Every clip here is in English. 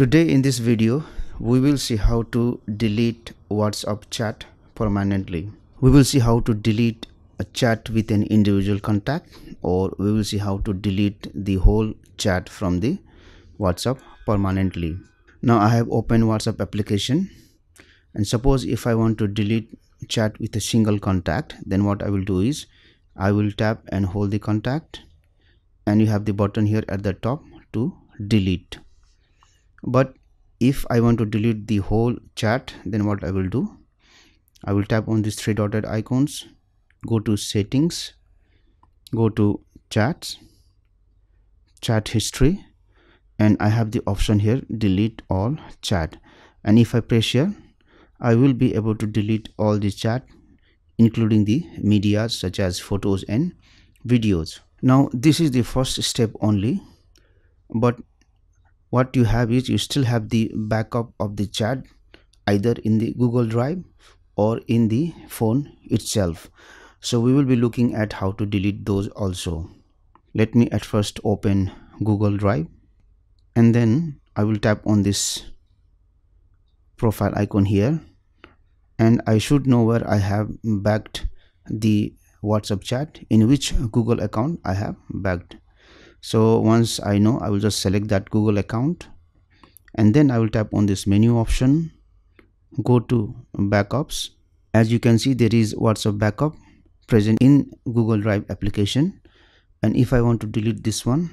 Today in this video, we will see how to delete WhatsApp chat permanently. We will see how to delete a chat with an individual contact or we will see how to delete the whole chat from the WhatsApp permanently. Now I have opened WhatsApp application and suppose if I want to delete chat with a single contact then what I will do is I will tap and hold the contact and you have the button here at the top to delete but if I want to delete the whole chat then what I will do? I will tap on these three dotted icons go to settings go to chats chat history and I have the option here delete all chat. And if I press here I will be able to delete all the chat including the media such as photos and videos. Now this is the first step only but what you have is you still have the backup of the chat either in the google drive or in the phone itself. So we will be looking at how to delete those also. Let me at first open google drive and then i will tap on this profile icon here. And i should know where i have backed the whatsapp chat in which google account i have backed so once i know i will just select that google account and then i will tap on this menu option go to backups. As you can see there is whatsapp backup present in google drive application. And if i want to delete this one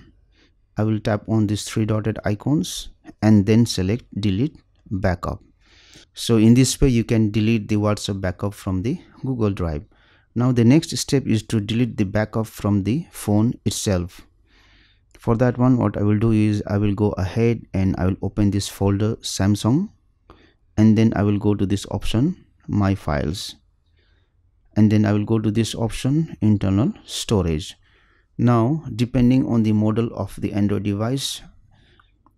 i will tap on these three dotted icons and then select delete backup. So in this way you can delete the whatsapp backup from the google drive. Now the next step is to delete the backup from the phone itself for that one what i will do is i will go ahead and i will open this folder samsung and then i will go to this option my files. And then i will go to this option internal storage. Now depending on the model of the android device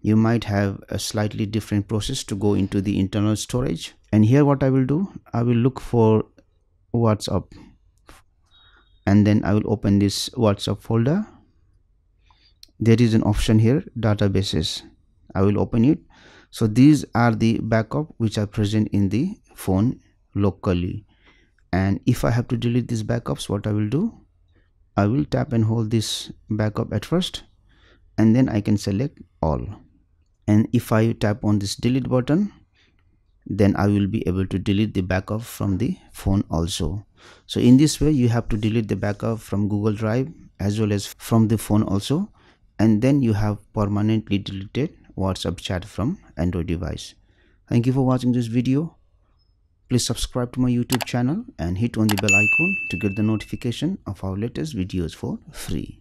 you might have a slightly different process to go into the internal storage. And here what i will do i will look for whatsapp. And then i will open this whatsapp folder there is an option here databases. I will open it. So these are the backup which are present in the phone locally. And if i have to delete these backups what i will do? I will tap and hold this backup at first and then i can select all. And if i tap on this delete button then i will be able to delete the backup from the phone also. So in this way you have to delete the backup from google drive as well as from the phone also and then you have permanently deleted whatsapp chat from android device. Thank you for watching this video. Please subscribe to my youtube channel and hit on the bell icon to get the notification of our latest videos for free